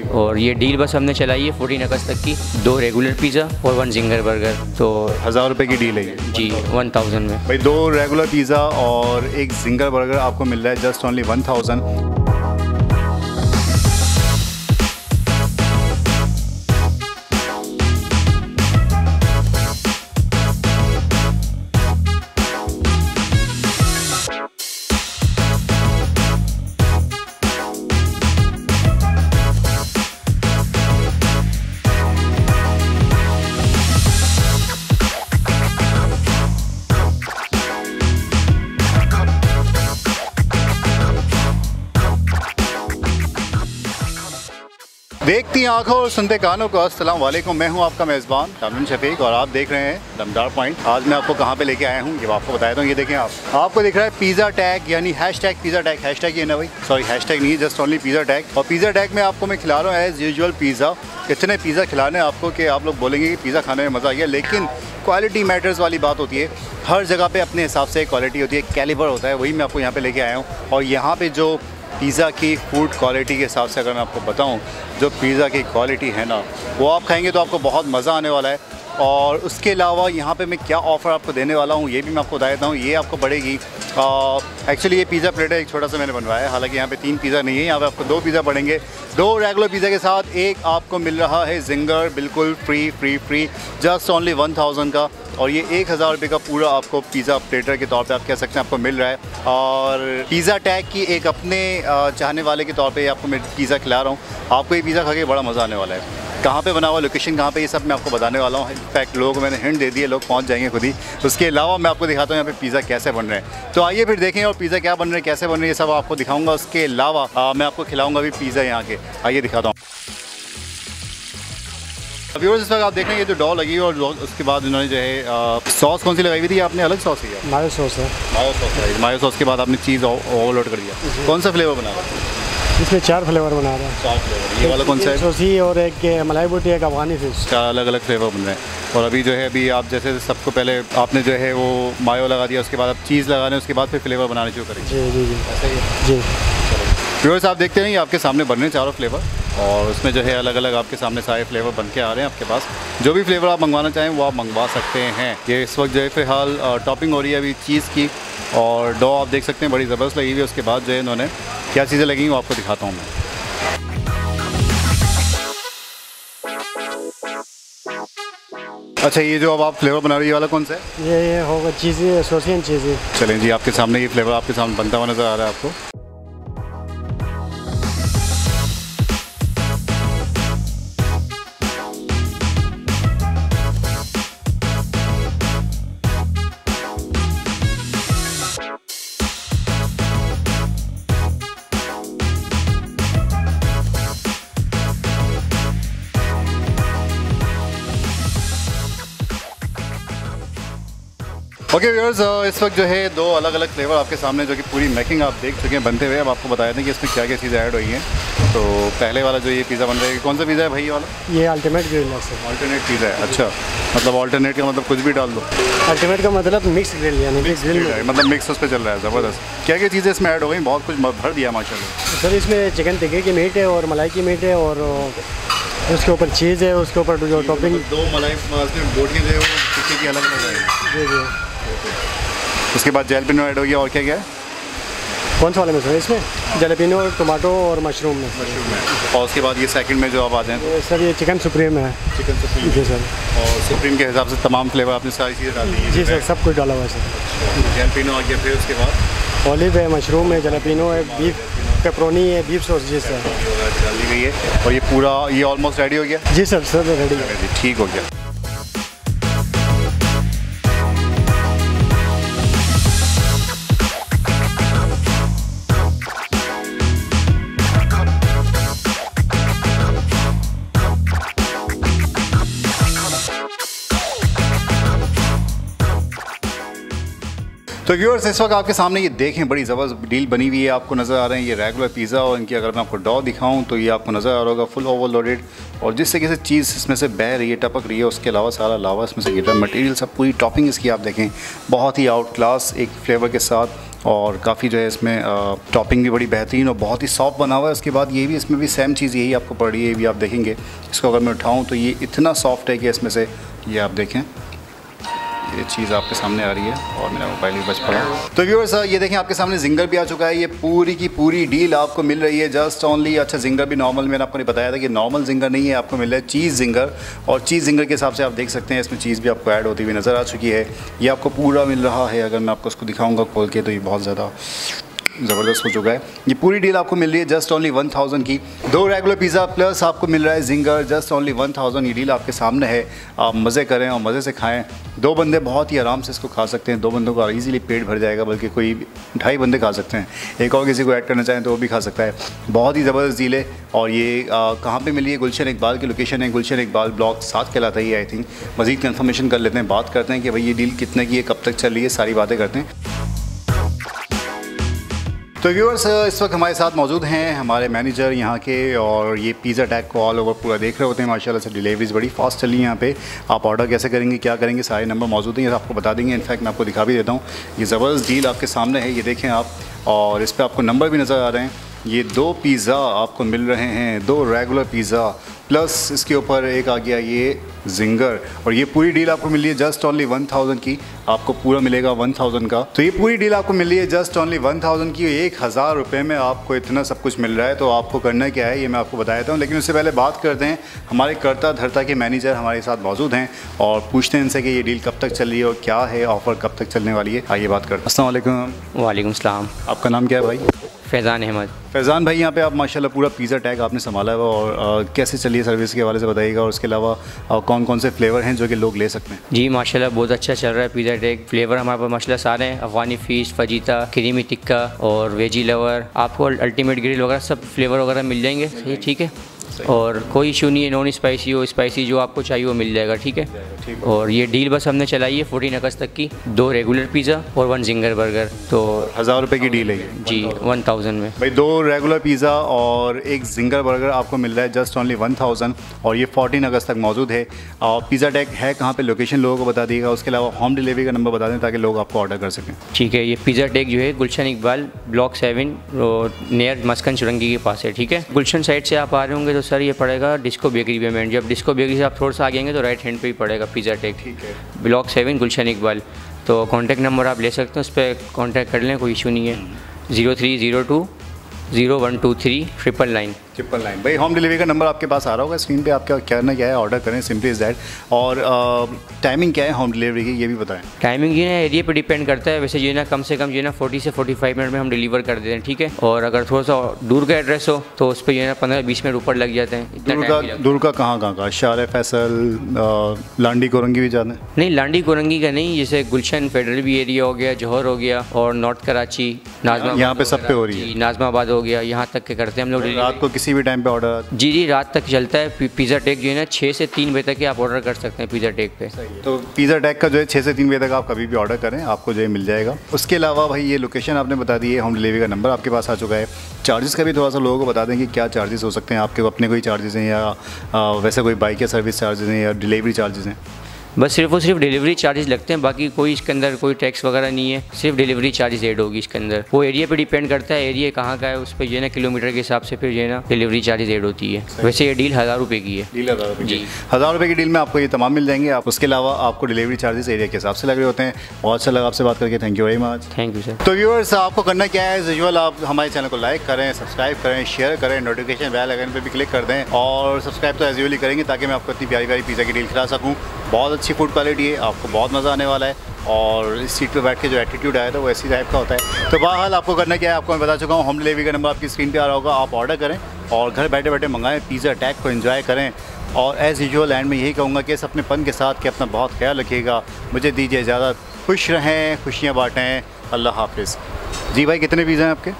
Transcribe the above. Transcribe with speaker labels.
Speaker 1: और ये डील बस हमने चलाई है फोर्टीन अगस्त तक की। दो रेगुलर पिज़्ज़ा और वन जिंगर बर्गर तो
Speaker 2: हज़ार रुपये की डील है
Speaker 1: जी वन थाउज़ेंड में।
Speaker 2: भाई दो रेगुलर पिज़्ज़ा और एक जिंगर बर्गर आपको मिल रहा है जस्ट ओनली वन थाउज़ेंड देखती आँखों और सुनते कानों को। अस्सलाम वालेकुम, मैं हूँ आपका मेज़बान तमिन शफीक और आप देख रहे हैं दमदार पॉइंट। आज मैं आपको कहाँ पे लेके आया हूँ, ये आपको बताया हूँ, ये देखें आप। आपको दिख रहा है पिज़्ज़ा टैग, यानी hash tag Pizza Tag. Hash tag ये ना भाई सॉरी हैश टैग नहीं जस्ट ओनली पिज़्ज़ा टैग। और पिज़्ज़ा टैग में आपको मैं खिला रहा हूँ एज़ यूजल पिज़्ज़ा। इतने पिज़्ज़ा खिलाने आपको कि आप लोग बोलेंगे कि पिज़्ज़ा खाने में मज़ा आ गया लेकिन क्वालिटी मैटर्स वाली बात होती है। हर जगह पे अपने हिसाब से क्वालिटी होती है कैलिबर होता है, वही मैं आपको यहाँ पे लेके आया हूँ। और यहाँ पे जो पिज़्ज़ा की फ़ूड क्वालिटी के हिसाब से अगर मैं आपको बताऊँ, जो पिज़्ज़ा की क्वालिटी है ना, वो आप खाएँगे तो आपको बहुत मज़ा आने वाला है। और उसके अलावा यहाँ पे मैं क्या ऑफ़र आपको देने वाला हूँ, ये भी मैं आपको बता देता हूँ। ये आपको पड़ेगी एक्चुअली ये पिज़्ज़ा प्लेट है, एक छोटा सा मैंने बनवाया है। हालाँकि यहाँ पे तीन पिज़्ज़ा नहीं है, यहाँ पे आपको दो पिज़्ज़ा पड़ेंगे। दो रेगुलर पिज़्ज़ा के साथ एक आपको मिल रहा है जिंगर बिल्कुल free free free just only one thousand का। और ये एक हज़ार रुपये का पूरा आपको पिज़्ज़ा प्लेटर के तौर पे आप कह सकते हैं आपको मिल रहा है। और पिज़्ज़ा टैग की एक अपने चाहने वाले के तौर पे आपको मैं पिज़्ज़ा खिला रहा हूँ। आपको ये पिज़्ज़ा खा के बड़ा मज़ा आने वाला है। कहाँ पे बना हुआ लोकेशन कहाँ पे ये सब मैं आपको बताने वाला हूँ। इनफैक्ट लोग मैंने हिंट दे दिए लोग पहुँच जाएँगे खुद ही। उसके अलावा मैं आपको दिखाता हूँ यहाँ पे पिज़्ज़ा कैसे बन रहे हैं। तो आइए फिर देखें और पिज़्ज़ा क्या बन रहे हैं कैसे बन रहे हैं ये सब आपको दिखाऊँगा। उसके अलावा मैं आपको खिलाऊँगा अभी पिज़्ज़ा यहाँ के। आइए दिखाता हूँ। अभी इस वक्त आप देख रहे हैं ये जो डॉ लगी और उसके बाद उन्होंने जो है सॉस कौन सी लगाई हुई थी? आपने अलग सॉस किया
Speaker 3: मायो सॉस है।
Speaker 2: मायो सॉस मायो सॉस के बाद आपने चीज़ ओवरलोड कर दिया। कौन सा फ्लेवर बना? रहा है
Speaker 3: इसमें चार फ्लेवर बना रहे हैं।
Speaker 2: चार फ्लेवर ये वाला कौन सा है?
Speaker 3: सोसी और एक मलाई बोटी एक अफगानी फ़िश
Speaker 2: चार अलग अलग फ्लेवर बन रहे हैं। और अभी जो है अभी आप जैसे सबको पहले आपने जो है वो मायो लगा दिया उसके बाद आप चीज़ लगा रहे हैं उसके बाद फिर फ्लेवर बनाने शुरू करेंगे।
Speaker 3: जी जी जी।
Speaker 2: ऐसा ही
Speaker 3: जी।
Speaker 2: व्यूअर्स आप देखते हैं ये आपके सामने बन रहे हैं चारों फ्लेवर। और उसमें जो है अलग अलग आपके सामने सारे फ्लेवर बन के आ रहे हैं आपके पास। जो भी फ्लेवर आप मंगवाना चाहें वो आप मंगवा सकते हैं। ये इस वक्त जो है फ़िलहाल टॉपिंग हो रही है अभी चीज़ की। और डो आप देख सकते हैं बड़ी ज़बरदस्त लगी हुई है उसके बाद जो है इन्होंने क्या चीज़ें लगेंगी वो आपको दिखाता हूँ मैं। अच्छा ये जो अब आप फ्लेवर बना रही है वाला कौन सा है?
Speaker 3: ये ये होगा चीज़ी सोसियन चीज़ें।
Speaker 2: चलें जी आपके सामने ये फ्लेवर आपके सामने बनता हुआ नज़र आ रहा है आपको। ओके व्यूअर्स इस वक्त जो है दो अलग अलग फ्लेवर आपके सामने जो कि पूरी मेकिंग आप देख चुके हैं बनते हुए। अब आपको बताया था कि इसमें क्या क्या चीज़ें ऐड हुई हैं। तो पहले वाला जो ये पिज़्ज़ा बन रहा है कौन सा पिज़्ज़ा है भाई वाला?
Speaker 3: ये अल्टीमेट ग्रिल है
Speaker 2: अल्टरनेट पिज़्ज़ा है अच्छा। मतलब अल्टरनेट का मतलब कुछ भी डाल दो।
Speaker 3: अल्टीमेट का मतलब मिक्स ग्रिल यानी ग्रिल
Speaker 2: मतलब मिक्स उस पर चल रहा है ज़बरदस्त। क्या क्या चीज़ें इसमें ऐड हो गई? बहुत कुछ भर दिया माशा
Speaker 3: सर इसमें चिकन टिक्के की मीट है और मलाई की मीट है और उसके ऊपर चीज़ है उसके ऊपर जो टॉपिंग
Speaker 2: मतलब दो मलाई बोटियाँ जो है वो टिक्के की अलग अलग
Speaker 3: जी जी।
Speaker 2: उसके बाद जेलपिनो ऐड हो गया और क्या क्या? है
Speaker 3: कौन सा वाले में सर इसमें? जलेपिनो टमाटो और मशरूम में
Speaker 2: मशरूम में। और उसके बाद ये सेकंड में जो आप आ जाए?
Speaker 3: सर ये चिकन सुप्रीम है।
Speaker 2: Chicken supreme.
Speaker 3: जी सर।
Speaker 2: और सुप्रीम के हिसाब से तमाम फ्लेवर आपने सारी चीज़ें डाल दी।
Speaker 3: जी सर सब कुछ डाला हुआ है सर।
Speaker 2: जैलपिनो आ गया फिर उसके बाद?
Speaker 3: ऑलिव है मशरूम है जलेपिनो है बीफ पेपरोनी है बीफ सॉस जी सर।
Speaker 2: डाल गई है। और ये पूरा ये ऑलमोस्ट रेडी हो गया?
Speaker 3: जी सर सर रेडी है।
Speaker 2: ठीक हो गया। तो व्यूअर्स इस वक्त आपके सामने ये देखें, बड़ी ज़बरदस्त डील बनी हुई है, आपको नज़र आ रहे हैं, ये रेगुलर पिज़्ज़ा और इनकी अगर मैं आपको डॉ दिखाऊँ तो ये आपको नज़र आ रहा होगा फुल ओवरलोडेड और जिस तरीके से चीज़ इसमें से बह रही है, टपक रही है, उसके अलावा सारा लावा इसमें से गिर रहा है। मटीरियल सब पूरी टॉपिंग इसकी आप देखें, बहुत ही आउट क्लास एक फ्लेवर के साथ और काफ़ी जो है इसमें टॉपिंग भी बड़ी बेहतरीन और बहुत ही सॉफ्ट बना हुआ है। उसके बाद ये भी, इसमें भी सेम चीज़ यही आपको पड़ रही है, ये भी आप देखेंगे। इसको अगर मैं उठाऊँ तो ये इतना सॉफ्ट है कि इसमें से ये आप देखें। ये चीज़ आपके सामने आ रही है और मेरा मोबाइल भी बच पड़ा तो व्यूअर्स ये देखें आपके सामने जिंगर भी आ चुका है। ये पूरी की पूरी डील आपको मिल रही है। जस्ट ओनली अच्छा जिंगर भी नॉर्मल मैंने आपको नहीं बताया था कि नॉर्मल जिंगर नहीं है, आपको मिल रहा है चीज़ जिंगर और चीज़ जिंगर के हिसाब से आप देख सकते हैं, इसमें चीज़ भी आपको ऐड होती हुई नज़र आ चुकी है। ये आपको पूरा मिल रहा है, अगर मैं आपको उसको दिखाऊँगा खोल के तो ये बहुत ज़्यादा ज़बरदस्त हो चुका है। ये पूरी डील आपको मिल रही है जस्ट ओनली वन थाउज़ेंड की। दो रेगुलर पिज़्ज़ा प्लस आपको मिल रहा है zinger just only one thousand ये डील आपके सामने है। आप मज़े करें और मज़े से खाएँ। दो बंदे बहुत ही आराम से इसको खा सकते हैं। दो बंदों का इजीली पेट भर जाएगा, बल्कि कोई ढाई बंदे खा सकते हैं। एक और किसी को ऐड करना चाहें तो वो भी खा सकता है। बहुत ही ज़बरदस्त डील है। और ये कहाँ पर मिली है? गुलशन इकबाल की लोकेशन है। गुलशन इकबाल ब्लॉक साथ कहलाता है आई थिंक मज़ीद कन्फर्मेशन कर लेते हैं, बात करते हैं कि भाई ये डील कितने की है, कब तक चल रही है, सारी बातें करते हैं। तो व्यूअर्स इस वक्त हमारे साथ मौजूद हैं हमारे मैनेजर यहाँ के और ये पिज़्ज़ा टैग को ऑल ओवर पूरा देख रहे होते हैं, माशाल्लाह से डिलीवरीज बड़ी फास्ट चली यहाँ पे। आप ऑर्डर कैसे करेंगे, क्या करेंगे, सारे नंबर मौजूद हैं आपको बता देंगे। इनफैक्ट मैं आपको दिखा भी देता हूँ। ये ज़बरदस्त डील आपके सामने है, ये देखें आप। और इस पर आपको नंबर भी नज़र आ रहे हैं। ये दो पिज़्ज़ा आपको मिल रहे हैं, दो रेगुलर पिज़्ज़ा प्लस इसके ऊपर एक आ गया ये जिंगर और ये पूरी डील आपको मिल रही है जस्ट ओनली वन थाउज़ेंड की। आपको पूरा मिलेगा वन थाउज़ेंड का। तो ये पूरी डील आपको मिल रही है जस्ट ओनली वन थाउज़ेंड की। एक हज़ार रुपये में आपको इतना सब कुछ मिल रहा है। तो आपको करना क्या है ये मैं आपको बताया हूँ। लेकिन उससे पहले बात करते हैं। हमारे करता धरता के मैनेजर हमारे साथ मौजूद हैं और पूछते हैं इनसे कि ये डील कब तक चल रही है और क्या है ऑफ़र कब तक चलने वाली है। आइए बात करते हैं। असल
Speaker 1: वालेकुम। सलाम।
Speaker 2: आपका नाम क्या है भाई?
Speaker 1: फैज़ान अहमद।
Speaker 2: फैज़ान भाई यहाँ पे आप माशाल्लाह पूरा पिज़्ज़ा टैग आपने संभाला है और आ, कैसे चलिए सर्विस के हवाले से बताइएगा। और उसके अलावा कौन कौन से फ्लेवर हैं जो कि लोग ले सकते हैं?
Speaker 1: जी, माशाल्लाह बहुत अच्छा चल रहा है पिज़्ज़ा टेक। फ्लेवर हमारे पास माशाल्लाह सारे हैं। अफगानी फ़ीस फजीता, क्रीमी टिक्का और वेजी लवर। आपको अल्टीमेट ग्रिल वगैरह सब फ्लेवर वगैरह मिल जाएँगे। ठीक है? और कोई इशू नहीं है नॉन स्पाइसी हो स्पाइसी जो आपको चाहिए वो मिल जाएगा ठीक है? और ये डील बस हमने चलाई है फोर्टीन अगस्त तक की दो रेगुलर पिज़्ज़ा और वन जिंगर बर्गर तो
Speaker 2: हज़ार रुपये की डील है
Speaker 1: जी वन थाउज़ेंड में।
Speaker 2: भाई दो रेगुलर पिज़्ज़ा और एक जिंगर बर्गर आपको मिल रहा है जस्ट ओनली वन थाउज़ेंड और ये फोर्टीन अगस्त तक मौजूद है। और पिज़्ज़ा टैग है कहाँ पर लोकेशन लोगों को बता दिएगा उसके अलावा होम डिलीवरी का नंबर बता दें ताकि लोग आपको ऑर्डर कर सकें।
Speaker 1: ठीक है ये पिज़्ज़ा टैग जो है Gulshan Iqbal block seven near Maskan Chowrangi के पास है ठीक है? गुलशन साइड से आप आ रहे होंगे तो सर ये पड़ेगा डिस्को बेकरी पेमेंट जब डिस्को बेकरी से आप थोड़ा सा आगे तो राइट हैंड पे ही पड़ेगा पिज़्ज़ा टेक ठीक है। ब्लॉक सेवन गुलशन इकबाल तो कॉन्टैक्ट नंबर आप ले सकते हैं उस पर कॉन्टैक्ट कर लें कोई इशू नहीं है। Zero three zero two zero one two three triple nine
Speaker 2: triple nine भाई होम डिलीवरी का नंबर आपके पास आ रहा होगा स्क्रीन पे आपका करना क्या है ऑर्डर करें सिंपली इज़ दैट और टाइमिंग क्या है होम डिलीवरी की ये भी बताएँ।
Speaker 1: टाइमिंग ये ना एरिया पे डिपेंड करता है वैसे जो है ना कम से कम जो है ना फोर्टी से फोर्टी फाइव मिनट में हम डिलीवर कर देते हैं ठीक है? और अगर थोड़ा सा दूर का एड्रेस हो तो उस पर जो है ना पंद्रह बीस मिनट ऊपर लग जाते हैं
Speaker 2: दूर का दूर का कहाँ कहाँ का शार फैसल लांडी कोरंगी भी जाना।
Speaker 1: नहीं लांडी कोरंगी का नहीं जैसे गुलशन फेडरल भी एरिया हो गया जौहर हो गया और नॉर्थ कराची
Speaker 2: नाजमा यहाँ पे सब पे हो रही है।
Speaker 1: नाजमाबाद हो गया यहाँ तक के करते हैं हम लोग
Speaker 2: रात को किसी भी टाइम पे ऑर्डर
Speaker 1: जी जी रात तक चलता है। पिज़्ज़ा टेक जो है ना छः से तीन बजे तक ही आप ऑर्डर कर सकते हैं पिज़्ज़ा टेक पे।
Speaker 2: तो पिज़्ज़ा टेक का जो है छः से तीन बजे तक आप कभी भी ऑर्डर करें आपको जो है मिल जाएगा। उसके अलावा भाई ये लोकेशन आपने बता दी है होम डिलीवरी का नंबर आपके पास आ चुका है। चार्जेस का भी थोड़ा सा लोगों को बता दें कि क्या चार्जेस हो सकते हैं। आपके अपने कोई चार्जेस हैं या वैसे कोई बाइक या सर्विस चार्जेस हैं या डिलीवरी चार्जेस हैं।
Speaker 1: बस सिर्फ़ और सिर्फ़ डिलीवरी चार्जेस लगते हैं बाकी कोई इसके अंदर कोई टैक्स वगैरह नहीं है सिर्फ़ डिलीवरी चार्जेस ऐड होगी इसके अंदर। वो एरिया पे डिपेंड करता है एरिया कहाँ का है उस पर जो है ना किलोमीटर के हिसाब से फिर जो है ना डिलीवरी चार्जेस ऐड होती है। वैसे ये डील हज़ार रुपये की है।
Speaker 2: डील हज़ार रुपये जी। हज़ार रुपये की डील में आपको ये तमाम मिल जाएँगे। आप उसके अलावा आपको डिलीवरी चार्जेस एरिया के हिसाब से लग रहे होते हैं। बहुत अच्छा लगा आपसे बात करके। Thank you very much
Speaker 1: thank you sir
Speaker 2: तो व्यूअर्स आपको करना क्या है? यूजल आप हमारे चैनल को लाइक करें सब्सक्राइब करें शेयर करें नोटिफिकेशन बेल आइकन पर भी क्लिक कर दें और सब्सक्राइब तो एज यूजली करेंगे ताकि मैं आपको इतनी प्यारी प्यारी पिज़्ज़ा की डील खिला सकूँ। बहुत अच्छी फ़ूड क्वालिटी है, आपको बहुत मज़ा आने वाला है और इस सीट पे बैठ के जो एटीट्यूड आया था वो ऐसी टाइप का होता है। तो बहरहाल आपको करना क्या है, आपको मैं बता चुका हूँ होम डिलीवरी का नंबर आपकी स्क्रीन पे आ रहा होगा, आप ऑर्डर करें और घर बैठे बैठे मंगाएँ पिज़्ज़ा टैग को एंजॉय करें। और एज़ यूजल एंड में यही कहूँगा कि इस अपने पन के साथ कि अपना बहुत ख्याल रखिएगा, मुझे दीजिए ज़्यादा खुश रहें, खुशियाँ बाँटें, अल्लाह हाफिज़। जी भाई, कितने पिज़्ज़ा हैं आपके?